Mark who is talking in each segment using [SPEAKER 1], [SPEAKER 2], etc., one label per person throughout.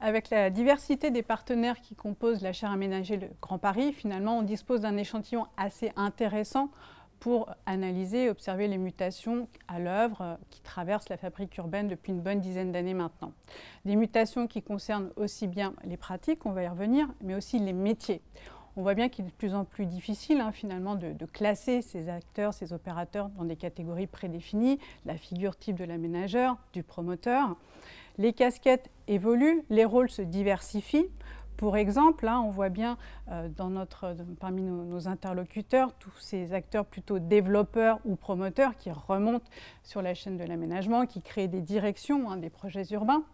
[SPEAKER 1] Avec la diversité des partenaires qui composent la chaire aménagée le Grand Paris, finalement, on dispose d'un échantillon assez intéressant pour analyser et observer les mutations à l'œuvre euh, qui traversent la fabrique urbaine depuis une bonne dizaine d'années maintenant. Des mutations qui concernent aussi bien les pratiques, on va y revenir, mais aussi les métiers. On voit bien qu'il est de plus en plus difficile hein, finalement de, de, classer ces acteurs, ces opérateurs dans des catégories prédéfinies, la figure type de l'aménageur, du promoteur. Les casquettes évoluent, les rôles se diversifient. Pour exemple, hein, on voit bien euh, parmi nos, interlocuteurs tous ces acteurs plutôt développeurs ou promoteurs qui remontent sur la chaîne de l'aménagement, qui créent des directions, hein, des projets urbains.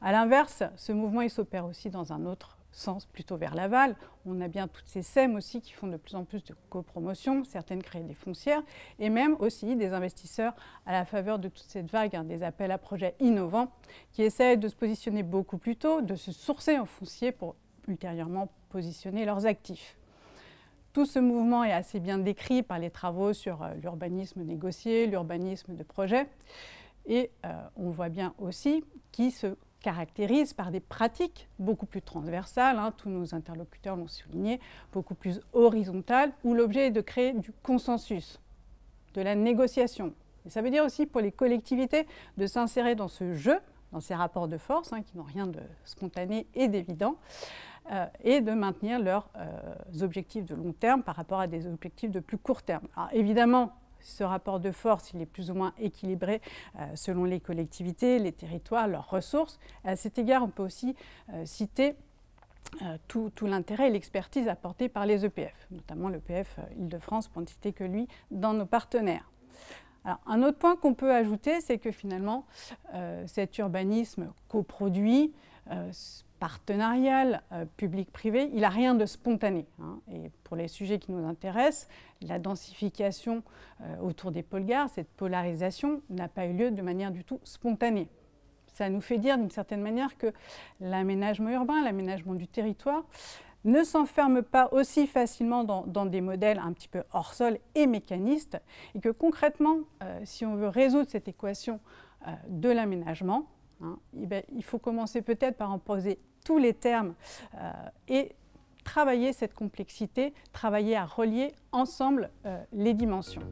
[SPEAKER 1] À l'inverse, ce mouvement s'opère aussi dans un autre sens plutôt vers l'aval. On a bien toutes ces SEM aussi qui font de plus en plus de copromotion, certaines créent des foncières, et même aussi des investisseurs à la faveur de toute cette vague hein, des appels à projets innovants qui essaient de se positionner beaucoup plus tôt, de se sourcer en foncier pour ultérieurement positionner leurs actifs. Tout ce mouvement est assez bien décrit par les travaux sur euh, l'urbanisme négocié, l'urbanisme de projet, et euh, on voit bien aussi qui se caractérise par des pratiques beaucoup plus transversales, hein, tous nos interlocuteurs l'ont souligné, beaucoup plus horizontales, où l'objet est de créer du consensus, de la négociation. Et ça veut dire aussi pour les collectivités de s'insérer dans ce jeu, dans ces rapports de force, hein, qui n'ont rien de spontané et d'évident, euh, et de maintenir leurs euh, objectifs de long terme par rapport à des objectifs de plus court terme. Alors évidemment, ce rapport de force, il est plus ou moins équilibré euh, selon les collectivités, les territoires, leurs ressources. À cet égard, on peut aussi euh, citer euh, tout, tout l'intérêt et l'expertise apportée par les EPF, notamment l'EPF Île-de-France, pour ne citer que lui, dans nos partenaires. Alors, un autre point qu'on peut ajouter, c'est que finalement, cet urbanisme coproduit, partenarial, euh, public-privé, il n'a rien de spontané. Hein. Et pour les sujets qui nous intéressent, la densification euh, autour des pôles gares, cette polarisation n'a pas eu lieu de manière du tout spontanée. Ça nous fait dire d'une certaine manière que l'aménagement urbain, l'aménagement du territoire, ne s'enferme pas aussi facilement dans, des modèles un petit peu hors sol et mécanistes, et que concrètement, euh, si on veut résoudre cette équation de l'aménagement, hein, eh bien, il faut commencer peut-être par en poser tous les termes euh, et travailler cette complexité, travailler à relier ensemble euh, les dimensions.